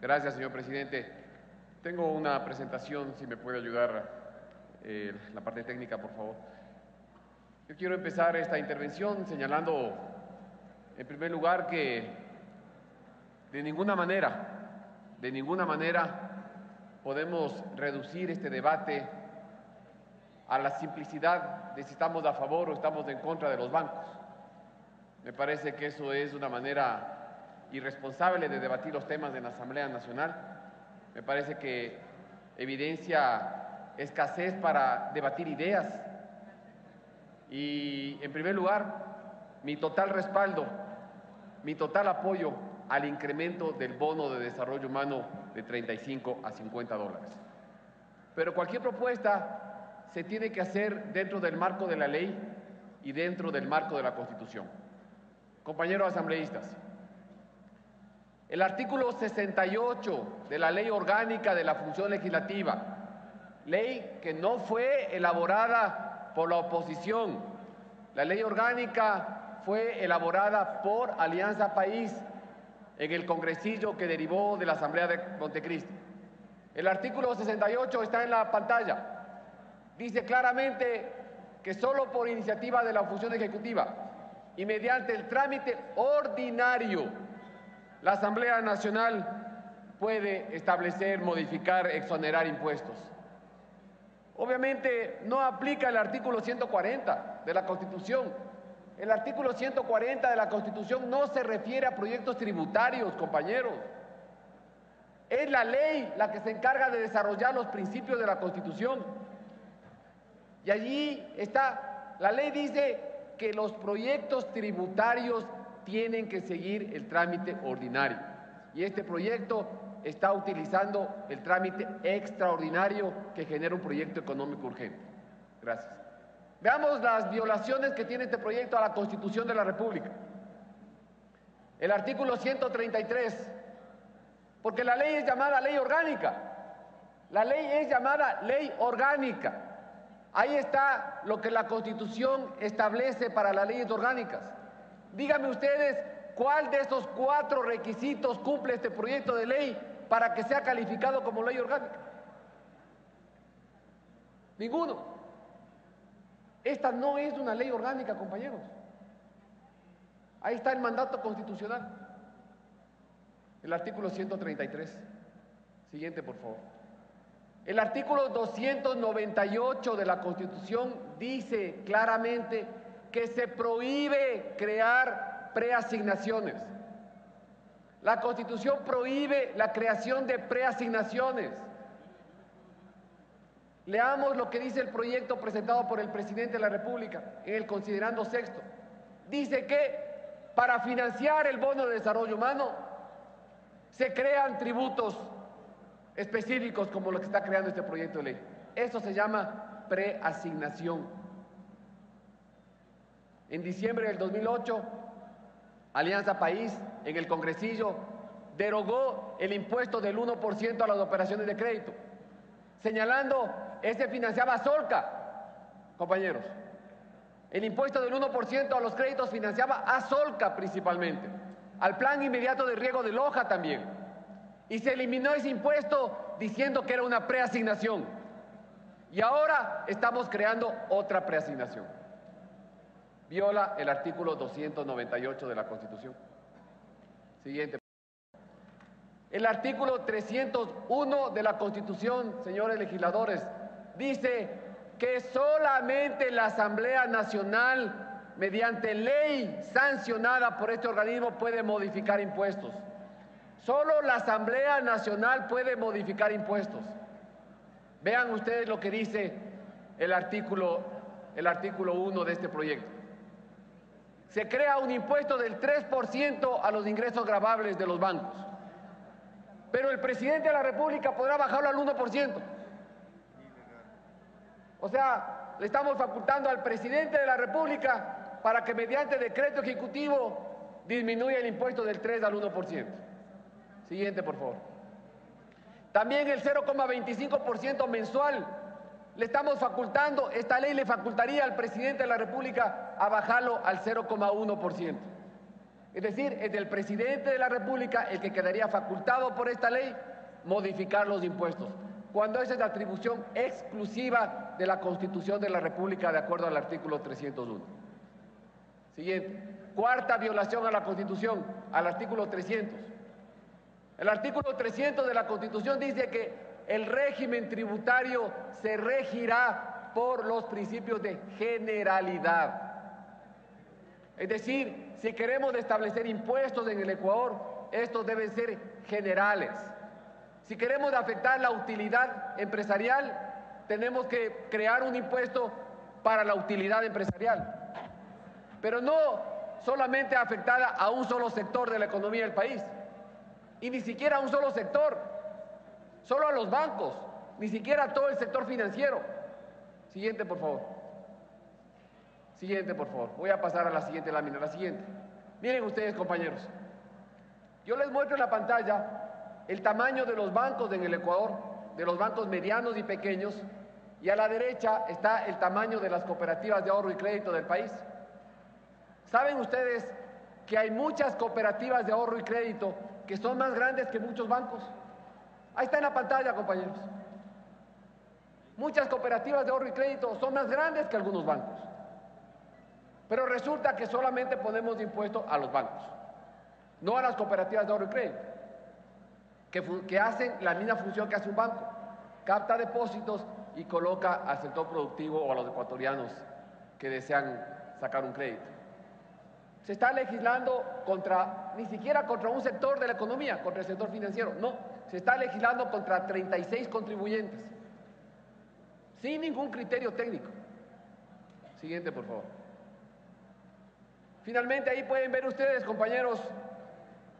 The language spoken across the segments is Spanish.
Gracias, señor presidente. Tengo una presentación, si me puede ayudar eh, la parte técnica, por favor. Yo quiero empezar esta intervención señalando, en primer lugar, que de ninguna manera, de ninguna manera podemos reducir este debate a la simplicidad de si estamos a favor o estamos en contra de los bancos. Me parece que eso es una manera irresponsable de debatir los temas en la Asamblea Nacional. Me parece que evidencia escasez para debatir ideas. Y en primer lugar, mi total respaldo, mi total apoyo al incremento del bono de desarrollo humano de 35 a 50 dólares. Pero cualquier propuesta se tiene que hacer dentro del marco de la ley y dentro del marco de la Constitución. Compañeros asambleístas, el artículo 68 de la Ley Orgánica de la Función Legislativa, ley que no fue elaborada por la oposición, la ley orgánica fue elaborada por Alianza País en el congresillo que derivó de la Asamblea de Montecristi. El artículo 68 está en la pantalla. Dice claramente que solo por iniciativa de la función ejecutiva y mediante el trámite ordinario, la Asamblea Nacional puede establecer, modificar, exonerar impuestos. Obviamente no aplica el artículo 140 de la Constitución. El artículo 140 de la Constitución no se refiere a proyectos tributarios, compañeros. Es la ley la que se encarga de desarrollar los principios de la Constitución. Y allí está, la ley dice que los proyectos tributarios tienen que seguir el trámite ordinario. Y este proyecto está utilizando el trámite extraordinario que genera un proyecto económico urgente. Gracias. Veamos las violaciones que tiene este proyecto a la Constitución de la República. El artículo 133, porque la ley es llamada ley orgánica. La ley es llamada ley orgánica. Ahí está lo que la Constitución establece para las leyes orgánicas. Díganme ustedes cuál de esos cuatro requisitos cumple este proyecto de ley para que sea calificado como ley orgánica. Ninguno. Esta no es una ley orgánica, compañeros. Ahí está el mandato constitucional. El artículo 133. Siguiente, por favor. El artículo 298 de la Constitución dice claramente que se prohíbe crear preasignaciones. La Constitución prohíbe la creación de preasignaciones. Leamos lo que dice el proyecto presentado por el presidente de la República en el considerando sexto. Dice que para financiar el bono de desarrollo humano se crean tributos específicos como lo que está creando este proyecto de ley. Eso se llama preasignación. En diciembre del 2008, Alianza País, en el Congresillo, derogó el impuesto del 1% a las operaciones de crédito, señalando, ese financiaba a Solca, compañeros. El impuesto del 1% a los créditos financiaba a Solca principalmente, al plan inmediato de riego de Loja también. Y se eliminó ese impuesto diciendo que era una preasignación. Y ahora estamos creando otra preasignación viola el artículo 298 de la Constitución. Siguiente. El artículo 301 de la Constitución, señores legisladores, dice que solamente la Asamblea Nacional, mediante ley sancionada por este organismo, puede modificar impuestos. Solo la Asamblea Nacional puede modificar impuestos. Vean ustedes lo que dice el artículo, el artículo 1 de este proyecto se crea un impuesto del 3% a los ingresos grabables de los bancos. Pero el presidente de la República podrá bajarlo al 1%. O sea, le estamos facultando al presidente de la República para que mediante decreto ejecutivo disminuya el impuesto del 3 al 1%. Siguiente, por favor. También el 0,25% mensual le estamos facultando, esta ley le facultaría al presidente de la República a bajarlo al 0,1%. Es decir, es del presidente de la República el que quedaría facultado por esta ley modificar los impuestos, cuando esa es la atribución exclusiva de la Constitución de la República de acuerdo al artículo 301. Siguiente. Cuarta violación a la Constitución, al artículo 300. El artículo 300 de la Constitución dice que el régimen tributario se regirá por los principios de generalidad. Es decir, si queremos establecer impuestos en el Ecuador, estos deben ser generales. Si queremos afectar la utilidad empresarial, tenemos que crear un impuesto para la utilidad empresarial. Pero no solamente afectada a un solo sector de la economía del país, y ni siquiera a un solo sector, solo a los bancos, ni siquiera a todo el sector financiero. Siguiente, por favor. Siguiente, por favor. Voy a pasar a la siguiente lámina, la siguiente. Miren ustedes, compañeros. Yo les muestro en la pantalla el tamaño de los bancos en el Ecuador, de los bancos medianos y pequeños, y a la derecha está el tamaño de las cooperativas de ahorro y crédito del país. ¿Saben ustedes que hay muchas cooperativas de ahorro y crédito que son más grandes que muchos bancos. Ahí está en la pantalla, compañeros. Muchas cooperativas de ahorro y crédito son más grandes que algunos bancos. Pero resulta que solamente ponemos impuesto a los bancos, no a las cooperativas de ahorro y crédito, que, que hacen la misma función que hace un banco. Capta depósitos y coloca al sector productivo o a los ecuatorianos que desean sacar un crédito. Se está legislando contra, ni siquiera contra un sector de la economía, contra el sector financiero, no, se está legislando contra 36 contribuyentes, sin ningún criterio técnico. Siguiente, por favor. Finalmente, ahí pueden ver ustedes, compañeros,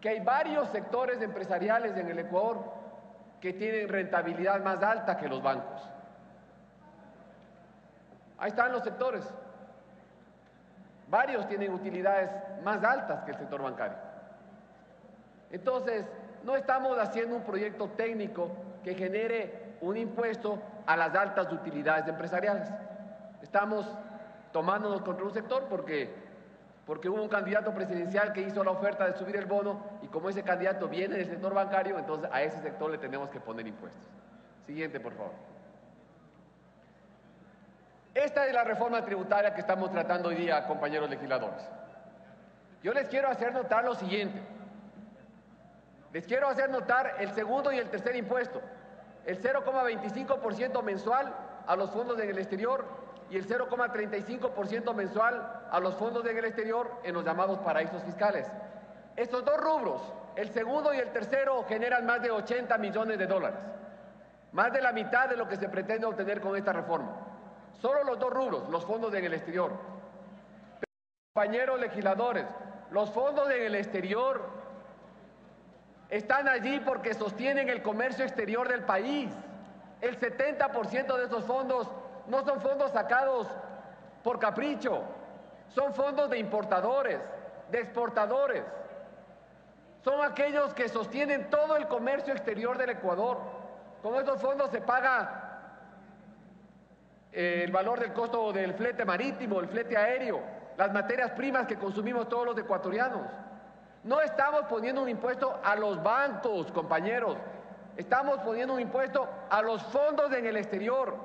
que hay varios sectores empresariales en el Ecuador que tienen rentabilidad más alta que los bancos. Ahí están los sectores. Varios tienen utilidades más altas que el sector bancario. Entonces, no estamos haciendo un proyecto técnico que genere un impuesto a las altas utilidades empresariales. Estamos tomándonos contra un sector porque, porque hubo un candidato presidencial que hizo la oferta de subir el bono y como ese candidato viene del sector bancario, entonces a ese sector le tenemos que poner impuestos. Siguiente, por favor. Esta es la reforma tributaria que estamos tratando hoy día, compañeros legisladores. Yo les quiero hacer notar lo siguiente. Les quiero hacer notar el segundo y el tercer impuesto. El 0,25% mensual a los fondos en el exterior y el 0,35% mensual a los fondos en el exterior en los llamados paraísos fiscales. Estos dos rubros, el segundo y el tercero, generan más de 80 millones de dólares. Más de la mitad de lo que se pretende obtener con esta reforma. Solo los dos rubros, los fondos en el exterior. compañeros legisladores, los fondos en el exterior están allí porque sostienen el comercio exterior del país. El 70% de esos fondos no son fondos sacados por capricho, son fondos de importadores, de exportadores. Son aquellos que sostienen todo el comercio exterior del Ecuador. Con esos fondos se paga eh, el valor del costo del flete marítimo, el flete aéreo, las materias primas que consumimos todos los ecuatorianos. No estamos poniendo un impuesto a los bancos, compañeros. Estamos poniendo un impuesto a los fondos en el exterior.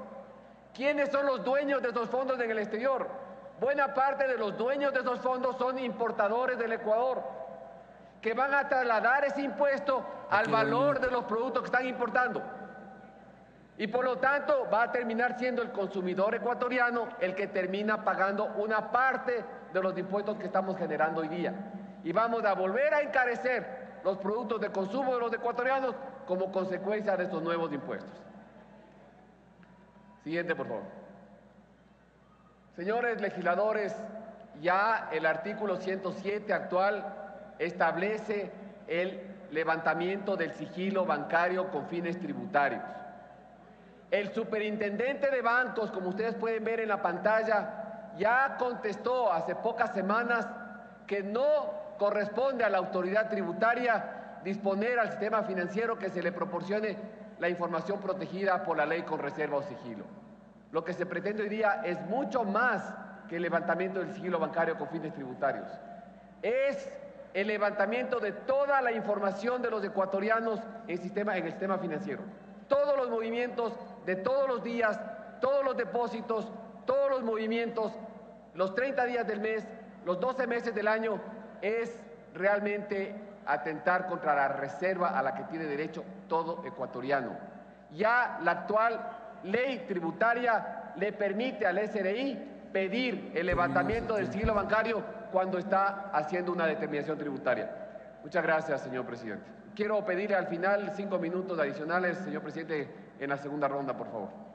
¿Quiénes son los dueños de esos fondos en el exterior? Buena parte de los dueños de esos fondos son importadores del Ecuador, que van a trasladar ese impuesto al valor de los productos que están importando. Y por lo tanto va a terminar siendo el consumidor ecuatoriano el que termina pagando una parte de los impuestos que estamos generando hoy día. Y vamos a volver a encarecer los productos de consumo de los ecuatorianos como consecuencia de estos nuevos impuestos. Siguiente, por favor. Señores legisladores, ya el artículo 107 actual establece el levantamiento del sigilo bancario con fines tributarios. El superintendente de bancos, como ustedes pueden ver en la pantalla, ya contestó hace pocas semanas que no corresponde a la autoridad tributaria disponer al sistema financiero que se le proporcione la información protegida por la ley con reserva o sigilo. Lo que se pretende hoy día es mucho más que el levantamiento del sigilo bancario con fines tributarios. Es el levantamiento de toda la información de los ecuatorianos en, el sistema financiero. Todos los movimientos de todos los días, todos los depósitos, todos los movimientos, los 30 días del mes, los 12 meses del año, es realmente atentar contra la reserva a la que tiene derecho todo ecuatoriano. Ya la actual ley tributaria le permite al SRI pedir el levantamiento del siglo bancario cuando está haciendo una determinación tributaria. Muchas gracias, señor presidente. Quiero pedirle al final cinco minutos adicionales, señor presidente, en la segunda ronda, por favor.